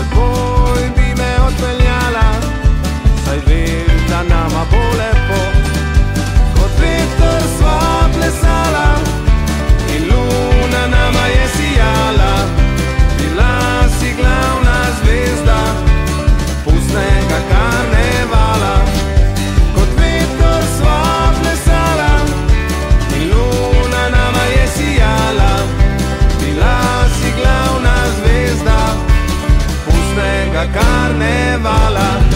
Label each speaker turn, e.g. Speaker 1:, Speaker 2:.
Speaker 1: שבו עם מאות מיליארד la carnevala